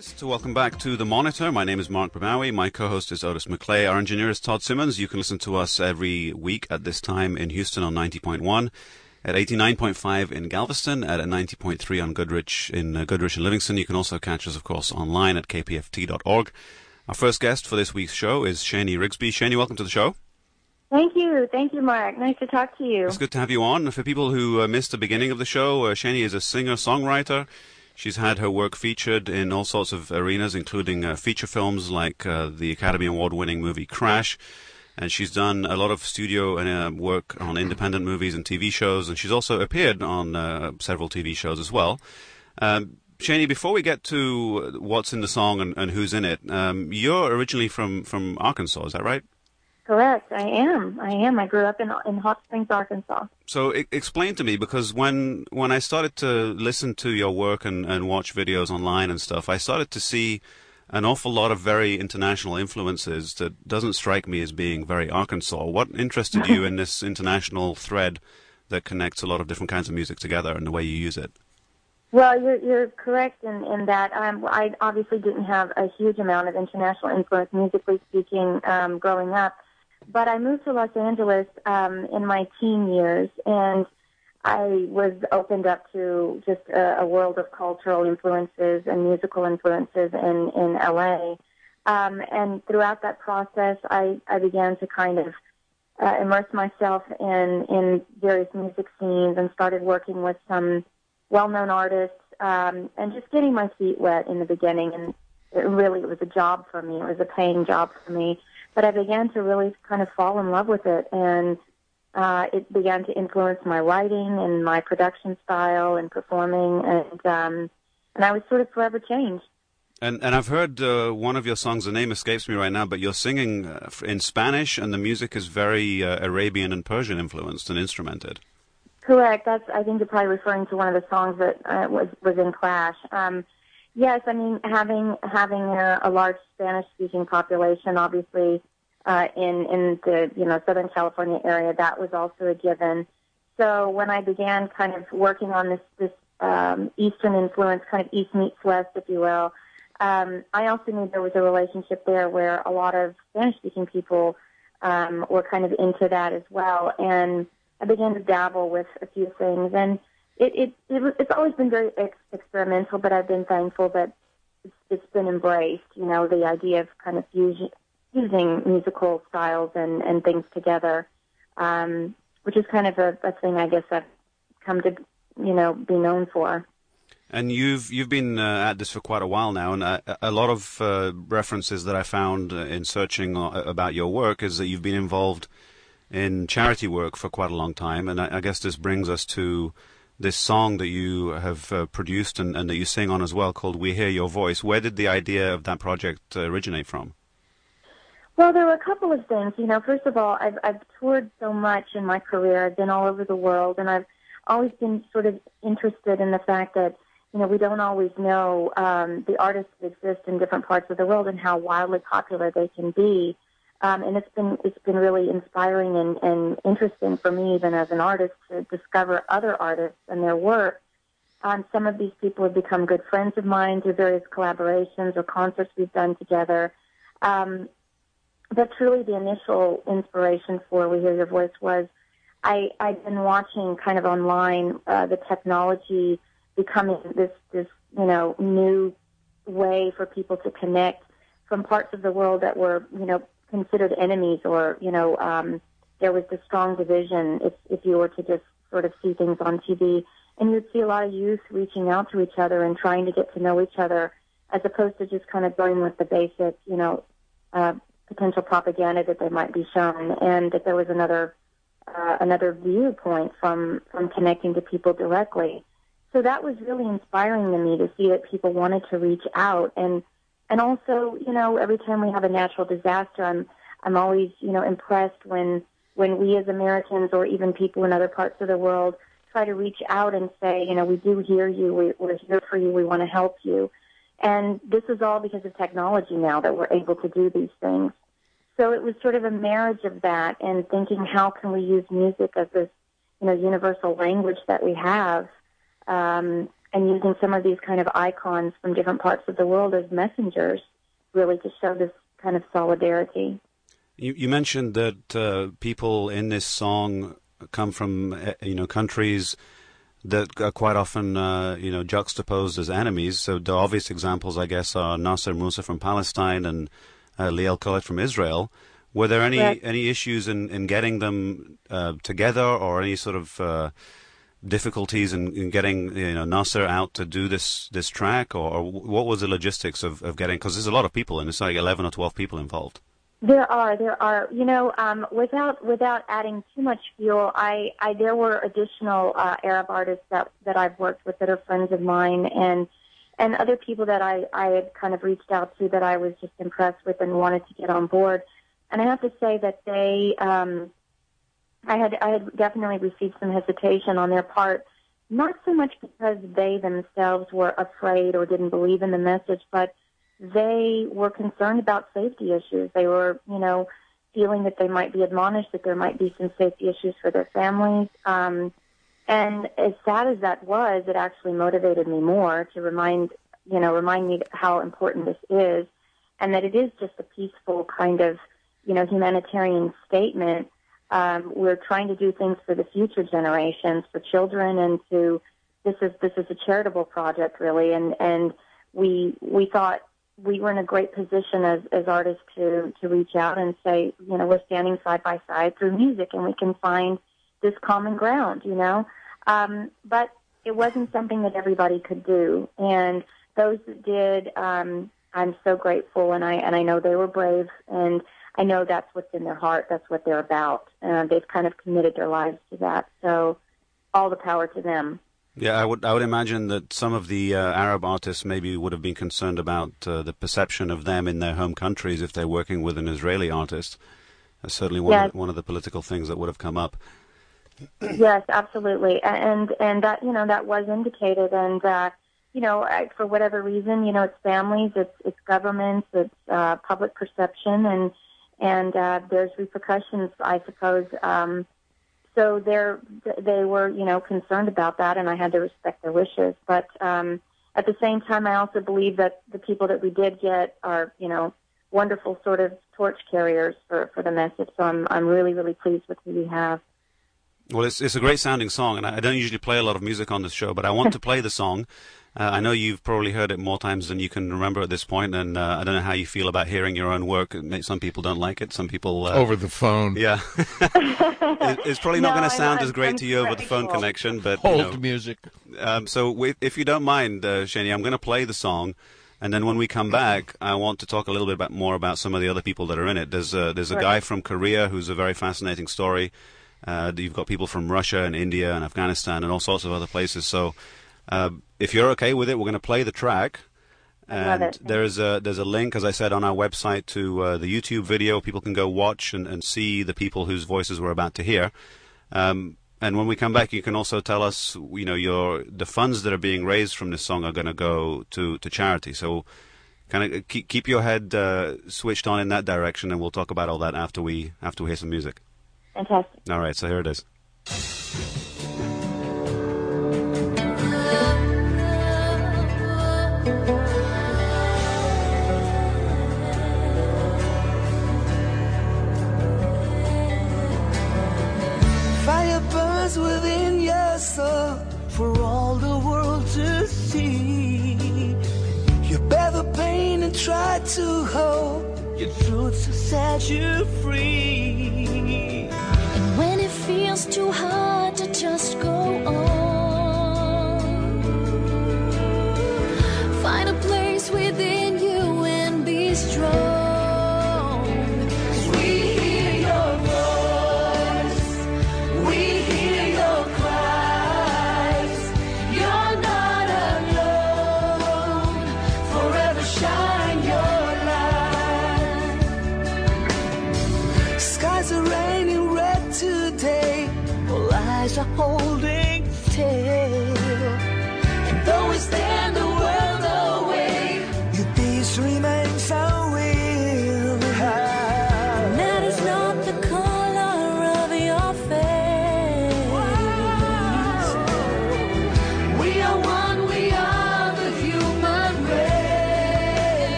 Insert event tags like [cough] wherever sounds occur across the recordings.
So welcome back to The Monitor. My name is Mark Bramawi. My co-host is Otis McClay. Our engineer is Todd Simmons. You can listen to us every week at this time in Houston on 90.1, at 89.5 in Galveston, at 90.3 on Goodrich in uh, Goodrich and Livingston. You can also catch us, of course, online at kpft.org. Our first guest for this week's show is Shani Rigsbee. Shani, welcome to the show. Thank you. Thank you, Mark. Nice to talk to you. It's good to have you on. For people who uh, missed the beginning of the show, uh, Shani is a singer-songwriter. She's had her work featured in all sorts of arenas, including uh, feature films like uh, the Academy Award winning movie Crash. And she's done a lot of studio uh, work on independent movies and TV shows. And she's also appeared on uh, several TV shows as well. Um, Shani, before we get to what's in the song and, and who's in it, um, you're originally from, from Arkansas, is that right? Correct. I am. I am. I grew up in in Hot Springs, Arkansas. So I- explain to me because when when I started to listen to your work and, and watch videos online and stuff, I started to see an awful lot of very international influences that doesn't strike me as being very Arkansas. What interested you in this international thread that connects a lot of different kinds of music together and the way you use it? Well, you're you're correct in in that um, I obviously didn't have a huge amount of international influence musically speaking um, growing up. But I moved to Los Angeles um, in my teen years, and I was opened up to just a, a world of cultural influences and musical influences in in LA. Um, and throughout that process, I, I began to kind of uh, immerse myself in in various music scenes and started working with some well-known artists um, and just getting my feet wet in the beginning. And it really it was a job for me. It was a paying job for me but I began to really kind of fall in love with it, and uh, it began to influence my writing and my production style and performing, and um, and I was sort of forever changed. And and I've heard uh, one of your songs. The name escapes me right now, but you're singing uh, in Spanish, and the music is very uh, Arabian and Persian influenced and instrumented. Correct. That's. I think you're probably referring to one of the songs that uh, was was in Crash. Um, Yes, I mean having having a, a large Spanish speaking population, obviously uh, in in the you know Southern California area, that was also a given. So when I began kind of working on this this um, Eastern influence, kind of East meets West, if you will, um, I also knew there was a relationship there where a lot of Spanish speaking people um, were kind of into that as well, and I began to dabble with a few things and it, it, it it's always been very ex- experimental, but I've been thankful that it's, it's been embraced. You know, the idea of kind of fusion, using musical styles and, and things together, um, which is kind of a, a thing I guess I've come to, you know, be known for. And you've you've been uh, at this for quite a while now, and uh, a lot of uh, references that I found uh, in searching about your work is that you've been involved in charity work for quite a long time, and I, I guess this brings us to this song that you have uh, produced and, and, that you sing on as well called We Hear Your Voice. Where did the idea of that project uh, originate from? Well, there were a couple of things. You know, first of all, I've, I've toured so much in my career. I've been all over the world, and I've always been sort of interested in the fact that, you know, we don't always know um, the artists that exist in different parts of the world and how wildly popular they can be. Um, and it's been it's been really inspiring and, and interesting for me, even as an artist, to discover other artists and their work. Um, some of these people have become good friends of mine through various collaborations or concerts we've done together. Um, but truly, the initial inspiration for "We Hear Your Voice" was I I'd been watching kind of online uh, the technology becoming this this you know new way for people to connect from parts of the world that were you know considered enemies or, you know, um, there was this strong division if, if you were to just sort of see things on TV. And you'd see a lot of youth reaching out to each other and trying to get to know each other as opposed to just kind of going with the basic, you know, uh, potential propaganda that they might be shown and that there was another uh, another viewpoint from from connecting to people directly. So that was really inspiring to me to see that people wanted to reach out and and also, you know, every time we have a natural disaster, I'm I'm always, you know, impressed when when we as Americans or even people in other parts of the world try to reach out and say, you know, we do hear you, we, we're here for you, we want to help you. And this is all because of technology now that we're able to do these things. So it was sort of a marriage of that and thinking how can we use music as this, you know, universal language that we have um, and using some of these kind of icons from different parts of the world as messengers, really to show this kind of solidarity. You, you mentioned that uh, people in this song come from uh, you know countries that are quite often uh, you know juxtaposed as enemies. So the obvious examples, I guess, are Nasser Musa from Palestine and uh, Liel Kolet from Israel. Were there any any issues in, in getting them uh, together, or any sort of uh, difficulties in, in, getting you know Nasser out to do this this track, or, or what was the logistics of, of getting? Because there's a lot of people, and it's like eleven or twelve people involved. There are, there are. You know, um, without without adding too much fuel, I, I there were additional uh, Arab artists that that I've worked with that are friends of mine, and and other people that I I had kind of reached out to that I was just impressed with and wanted to get on board. And I have to say that they, um, I had I had definitely received some hesitation on their part, not so much because they themselves were afraid or didn't believe in the message, but they were concerned about safety issues. They were, you know, feeling that they might be admonished, that there might be some safety issues for their families. Um, and as sad as that was, it actually motivated me more to remind, you know, remind me how important this is, and that it is just a peaceful kind of, you know, humanitarian statement. Um, we're trying to do things for the future generations, for children, and to this is this is a charitable project really, and and we we thought we were in a great position as, as artists to, to reach out and say, you know, we're standing side by side through music and we can find this common ground, you know. Um, but it wasn't something that everybody could do. And those that did, um, I'm so grateful and I, and I know they were brave and I know that's what's in their heart. That's what they're about. Uh, they've kind of committed their lives to that. So all the power to them. Yeah, I would I would imagine that some of the uh, Arab artists maybe would have been concerned about uh, the perception of them in their home countries if they're working with an Israeli artist. That's certainly one yes. of, one of the political things that would have come up. [clears throat] yes, absolutely, and and that you know that was indicated, and uh, you know for whatever reason, you know it's families, it's it's governments, it's uh, public perception, and and uh, there's repercussions, I suppose. Um, so they're they were you know concerned about that, and I had to respect their wishes. But um, at the same time, I also believe that the people that we did get are you know wonderful sort of torch carriers for for the message. So I'm I'm really really pleased with who we have. Well, it's it's a great sounding song, and I don't usually play a lot of music on this show, but I want to [laughs] play the song. Uh, I know you've probably heard it more times than you can remember at this point, and uh, I don't know how you feel about hearing your own work. Some people don't like it. Some people uh, over the phone. Yeah, [laughs] it's probably not no, going to sound as great I'm to you over the phone cool. connection, but hold you know, music. Um, so, if you don't mind, uh, Shani, I'm going to play the song. And then when we come back, I want to talk a little bit about, more about some of the other people that are in it. There's a, there's a guy from Korea who's a very fascinating story. Uh, you've got people from Russia and India and Afghanistan and all sorts of other places. So uh, if you're okay with it, we're going to play the track. And there's a there's a link, as I said, on our website to uh, the YouTube video. People can go watch and, and see the people whose voices we're about to hear. Um, and when we come back, you can also tell us, you know, your the funds that are being raised from this song are going to go to to charity. So, kind of keep keep your head uh, switched on in that direction, and we'll talk about all that after we after we hear some music. Fantastic. All right, so here it is. Try to hold your truth to set you free. And when it feels too hard to just go on,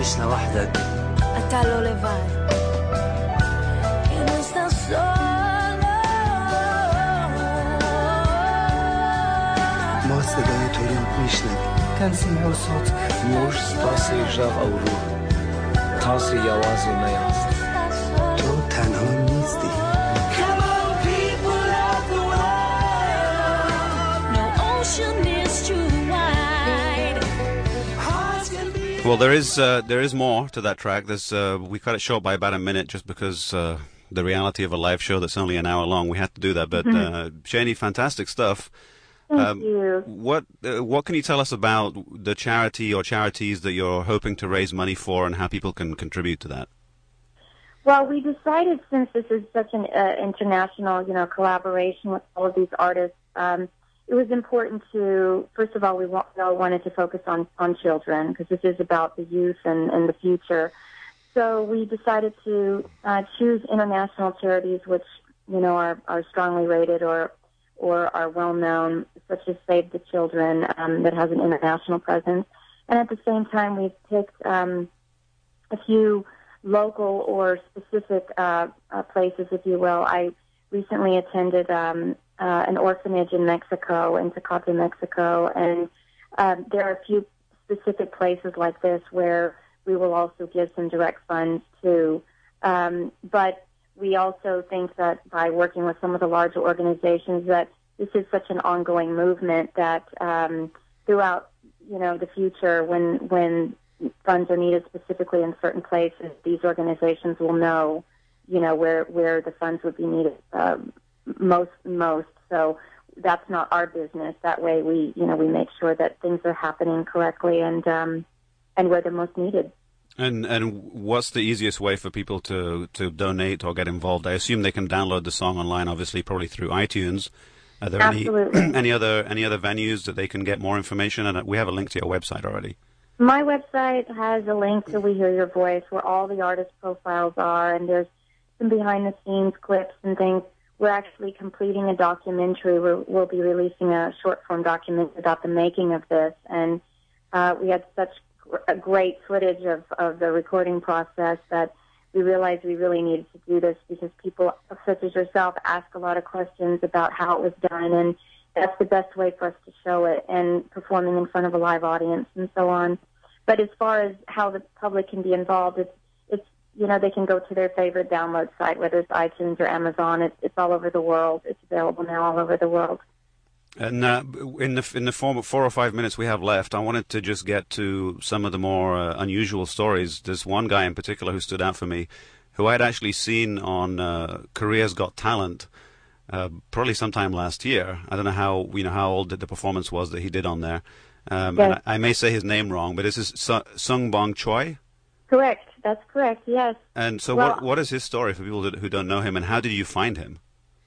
مش لوحدك אתה לא לבד. Que no estás solo. ما صدای تو رو میشنویم كان سمعوا صوتك موش تاسی ژغ او روح تاسی یوازی نیاست Well, there is uh, there is more to that track. There's uh, we cut it short by about a minute just because uh, the reality of a live show that's only an hour long. We had to do that, but uh, Shani, fantastic stuff. Thank Um, you. What uh, what can you tell us about the charity or charities that you're hoping to raise money for, and how people can contribute to that? Well, we decided since this is such an uh, international, you know, collaboration with all of these artists, um, it was important to, first of all, we all wanted to focus on on children because this is about the youth and, and the future. So we decided to uh, choose international charities which, you know, are are strongly rated or or are well known, such as Save the Children, um, that has an international presence. And at the same time, we've picked um, a few local or specific uh, uh, places, if you will. I recently attended um, uh, an orphanage in Mexico, in Tecate, Mexico, and um, there are a few specific places like this where we will also give some direct funds to. Um, but we also think that by working with some of the larger organizations that this is such an ongoing movement that um, throughout you know the future when when funds are needed specifically in certain places these organizations will know you know where where the funds would be needed um, most most so that's not our business that way we you know we make sure that things are happening correctly and um and where they're most needed And and what's the easiest way for people to to donate or get involved? I assume they can download the song online, obviously, probably through iTunes. Are there Absolutely. any [clears throat] any other any other venues that they can get more information? And we have a link to your website already. My website has a link to We Hear Your Voice where all the artist profiles are, and there's some behind the scenes clips and things. We're actually completing a documentary. We're, we'll be releasing a short form document about the making of this, and uh, we had such great footage of, of the recording process that we realized we really needed to do this because people such as yourself ask a lot of questions about how it was done and that's the best way for us to show it and performing in front of a live audience and so on. But as far as how the public can be involved, it's you know they can go to their favorite download site, whether it's iTunes or Amazon. It's it's all over the world. It's available now all over the world. And uh, in the in the form of four or five minutes we have left, I wanted to just get to some of the more uh, unusual stories. There's one guy in particular who stood out for me, who I'd actually seen on uh, Korea's Got Talent, uh, probably sometime last year. I don't know how you know how old the performance was that he did on there. Um, Yes. I, I may say his name wrong, but this is Su- Sung Bong Choi. Correct. That's correct. Yes. And so, Well- what what is his story for people who don't know him, and how did you find him?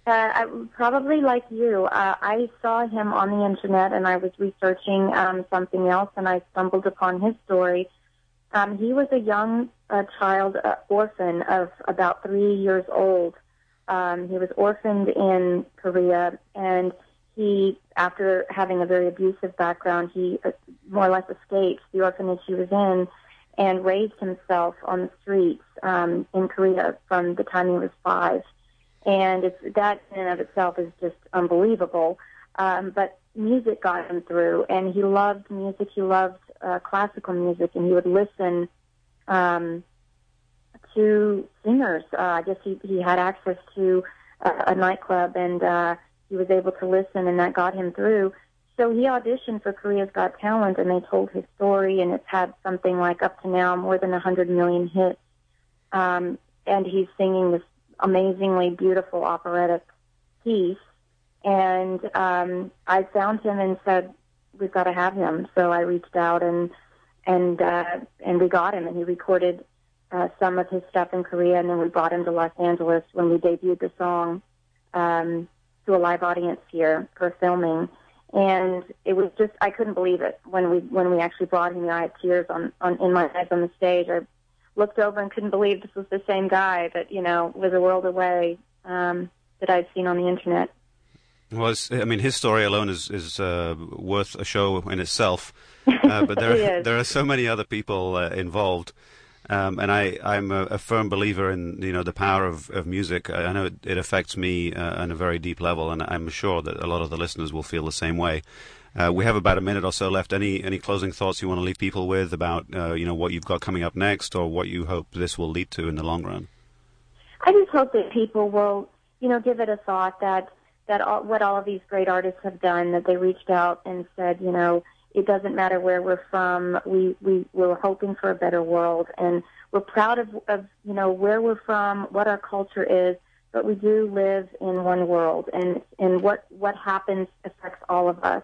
Uh, I, probably like you. Uh, I saw him on the internet and I was researching um, something else and I stumbled upon his story. Um, he was a young uh, child uh, orphan of about three years old. Um, he was orphaned in Korea and he, after having a very abusive background, he uh, more or less escaped the orphanage he was in and raised himself on the streets um, in Korea from the time he was five and it's that in and of itself is just unbelievable. Um, but music got him through, and he loved music. He loved uh, classical music, and he would listen um, to singers. Uh, I guess he he had access to a, a nightclub, and uh, he was able to listen, and that got him through. So he auditioned for Korea's Got Talent, and they told his story, and it's had something like up to now more than hundred million hits. Um, and he's singing this amazingly beautiful operatic piece. And um, I found him and said, "We've got to have him." So I reached out and and uh, and we got him, and he recorded uh, some of his stuff in Korea, and then we brought him to Los Angeles when we debuted the song um, to a live audience here for filming. And it was just I couldn't believe it when we when we actually brought him. I had tears on, on in my eyes on the stage. I looked over and couldn't believe this was the same guy that you know was a world away um, that I'd seen on the internet. Well, I mean, his story alone is is uh, worth a show in itself. [laughs] Uh, but there is. there are so many other people uh, involved, um, and I I'm a, a firm believer in you know the power of, of music. I, I know it, it affects me uh, on a very deep level, and I'm sure that a lot of the listeners will feel the same way. Uh, we have about a minute or so left. Any any closing thoughts you want to leave people with about uh, you know what you've got coming up next, or what you hope this will lead to in the long run? I just hope that people will, you know, give it a thought that that all, what all of these great artists have done, that they reached out and said, you know, it doesn't matter where we're from. We we we're hoping for a better world, and we're proud of of you know where we're from, what our culture is. But we do live in one world, and and what what happens affects all of us.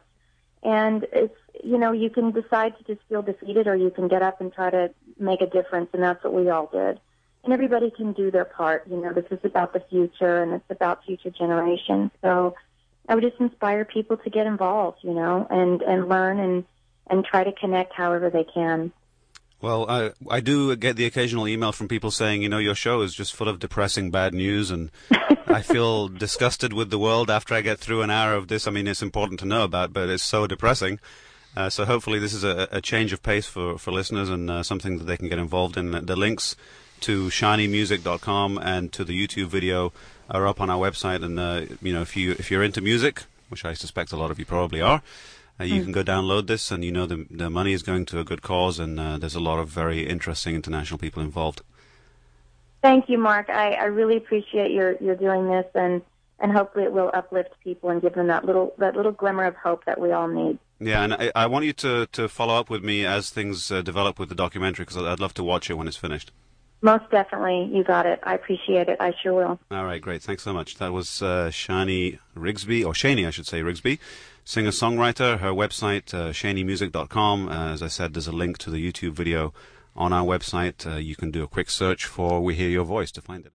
And it's you know you can decide to just feel defeated, or you can get up and try to make a difference, and that's what we all did and everybody can do their part. You know, this is about the future and it's about future generations. So I would just inspire people to get involved, you know, and, and learn and, and try to connect however they can. Well, I I do get the occasional email from people saying, you know, your show is just full of depressing bad news, and [laughs] I feel disgusted with the world after I get through an hour of this. I mean, it's important to know about, but it's so depressing. Uh, so hopefully, this is a, a change of pace for for listeners and uh, something that they can get involved in. The links to shanimusic.com and to the YouTube video are up on our website. And uh, you know, if you if you're into music, which I suspect a lot of you probably are, uh, you can go download this, and you know the the money is going to a good cause, and uh, there's a lot of very interesting international people involved. Thank you, Mark. I, I really appreciate your, your doing this and, and hopefully it will uplift people and give them that little, that little glimmer of hope that we all need. Yeah, and I, I want you to, to follow up with me as things uh, develop with the documentary because I'd love to watch it when it's finished. Most definitely. You got it. I appreciate it. I sure will. All right, great. Thanks so much. That was uh, Shani Rigsbee, or Shani, I should say, Rigsbee, singer songwriter. Her website, uh, shanimusic.com. Uh, as I said, there's a link to the YouTube video on our website. Uh, you can do a quick search for We Hear Your Voice to find it.